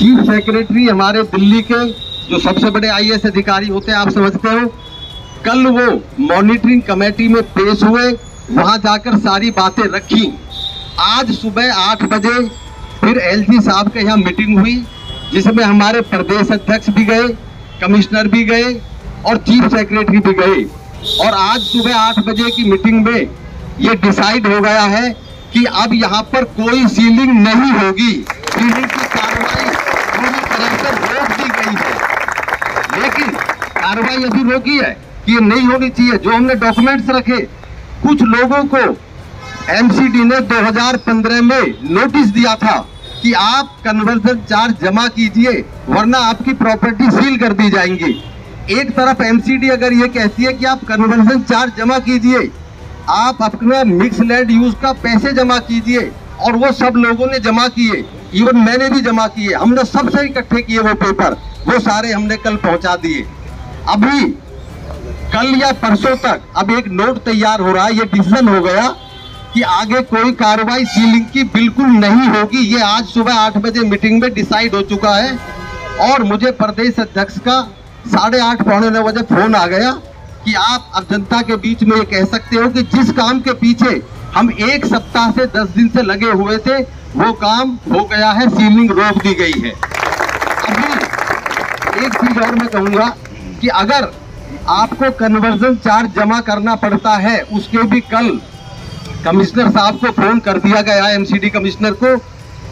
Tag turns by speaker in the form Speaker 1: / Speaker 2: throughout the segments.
Speaker 1: Chief secretary हमारे दिल्ली के जो सबसे बड़े आईएएस अधिकारी होते हैं, आप समझते हो। कल वो मॉनिटरिंग कमेटी में पेश हुए, वहाँ जाकर सारी बातें रखी। आज सुबह आठ बजे फिर एलजी साहब के यहाँ मीटिंग हुई, जिसमें हमारे प्रदेश अध्यक्ष भी गए, कमिश्नर भी गए और चीफ सेक्रेटरी भी गए। और आज सुबह आठ बजे की मीटिंग में ये डिसाइड हो गया है कि अब यहाँ पर कोई सीलिंग नहीं होगी। सीलिंग की कार्रवाई पूरी तरह से रोक दी गई है लेकिन कार्रवाई अभी रोकी है, कि ये नहीं होनी चाहिए। जो हमने डॉक्यूमेंट्स रखे, कुछ लोगों को एमसीडी ने 2015 में नोटिस दिया था कि आप कन्वर्जन चार्ज जमा कीजिए, वरना आपकी प्रॉपर्टी सील कर दी जाएँगी। एक तरफ़ एमसीडी अगर ये कहती है कि आप कन्वर्जन चार्ज जमा कीजिए, आप अपना मिक्स लैंड यूज़ का पैसे जमा कीजिए, और वो सब लोगों ने जमा किए इवन मैंने भी जमा किए। हमने सबसे इकट्ठे किए वो पेपर वो सारे हमने कल पहुँचा दिए। अभी कल या परसों तक, अब एक नोट तैयार हो रहा है, ये डिसीज़न हो गया कि आगे कोई कार्रवाई सीलिंग की बिल्कुल नहीं होगी। ये आज सुबह आठ बजे मीटिंग में डिसाइड हो चुका है और मुझे प्रदेश अध्यक्ष का साढ़े आठ, पौने नौ बजे फ़ोन आ गया कि आप अब जनता के बीच में ये कह सकते हो कि जिस काम के पीछे हम एक सप्ताह से दस दिन से लगे हुए थे, वो काम हो गया है, सीलिंग रोक दी गई है। अभी एक चीज़ और मैं कहूँगा कि अगर आपको कन्वर्जन चार्ज जमा करना पड़ता है, उसके भी कल कमिश्नर साहब को फ़ोन कर दिया गया है एमसीडी कमिश्नर को,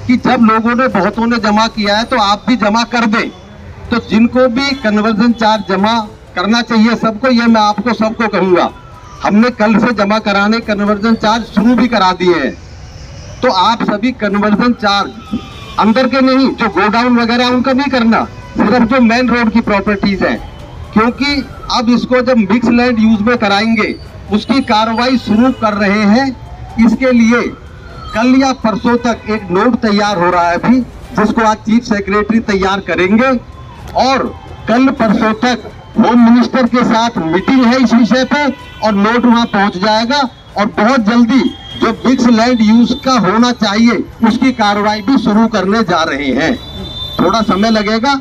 Speaker 1: कि जब लोगों ने, बहुतों ने जमा किया है तो आप भी जमा कर दें। तो जिनको भी कन्वर्जन चार्ज जमा करना चाहिए सबको, ये मैं आपको सबको कहूँगा, हमने कल से जमा कराने कन्वर्जन चार्ज शुरू भी करा दिए हैं। तो आप सभी कन्वर्जन चार्ज अंदर के नहीं, जो गोडाउन वगैरह, उनका नहीं करना, सिर्फ़ जो मेन रोड की प्रॉपर्टीज़ हैं। क्योंकि अब इसको जब मिक्स लैंड यूज़ में कराएँगे, उसकी कार्रवाई शुरू कर रहे हैं। इसके लिए कल या परसों तक एक नोट तैयार हो रहा है अभी, जिसको आज चीफ सेक्रेटरी तैयार करेंगे। और कल परसों तक होम मिनिस्टर के साथ मीटिंग है इस विषय पे और नोट वहाँ पहुँच जाएगा। और बहुत जल्दी जो मिक्स लैंड यूज़ का होना चाहिए, उसकी कार्रवाई भी शुरू करने जा रहे हैं। थोड़ा समय लगेगा,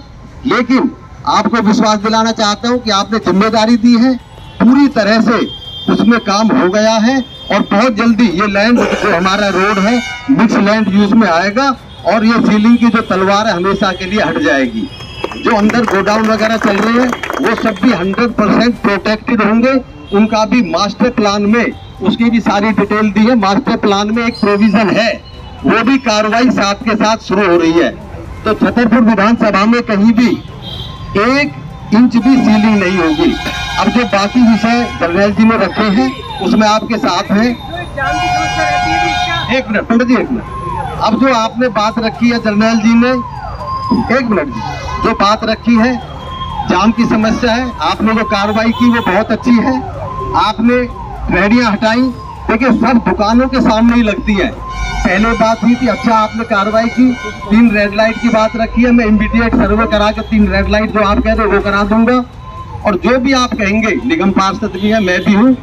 Speaker 1: लेकिन आपको विश्वास दिलाना चाहता हूँ कि आपने ज़िम्मेदारी दी है, पूरी तरह से उसमें काम हो गया है और बहुत जल्दी ये लैंड जो हमारा रोड है मिक्स लैंड यूज़ में आएगा और ये सीलिंग की जो तलवार है हमेशा के लिए हट जाएगी। जो अंदर गोडाउन वगैरह चल रहे हैं, वो सब भी 100 परसेंट प्रोटेक्टेड होंगे। उनका भी मास्टर प्लान में, उसकी भी सारी डिटेल दी है। मास्टर प्लान में एक प्रोविज़न है, वो भी कार्रवाई साथ के साथ शुरू हो रही है। तो छतरपुर विधानसभा में कहीं भी एक इंच भी सीलिंग नहीं होगी। अब जो बाकी विषय जर्नैल जी ने रखे हैं, उसमें आपके साथ हैं। एक मिनट, पंडित जी, एक मिनट। अब जो आपने बात रखी है जर्नैल जी ने, एक मिनट जी। जो बात रखी है, जाम की समस्या है। आपने जो कार्रवाई की, वो बहुत अच्छी है। आपने रेहड़ियाँ हटाई देखिए, सब दुकानों के सामने ही लगती है। पहले बात हुई थी अच्छा आपने कार्रवाई की, तीन रेड लाइट की बात रखी है, मैं इमीडिएट सर्वे करा के तीन रेड लाइट जो आप कह रहे हो, वो करा दूँगा। और जो भी आप कहेंगे, निगम पार्षद भी है, मैं भी हूँ,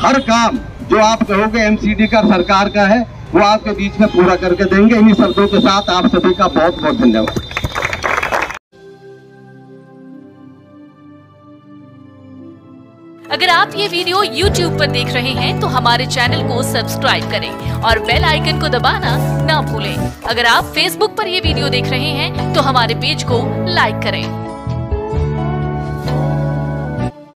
Speaker 1: हर काम जो आप कहोगे एमसीडी का, सरकार का है, वो आपके बीच में पूरा करके देंगे। इन्हीं शब्दों के साथ आप सभी का बहुत बहुत धन्यवाद।
Speaker 2: अगर आप ये वीडियो YouTube पर देख रहे हैं तो हमारे चैनल को सब्सक्राइब करें और बेल आइकन को दबाना ना भूलें। अगर आप Facebook पर ये वीडियो देख रहे हैं तो हमारे पेज को लाइक करें।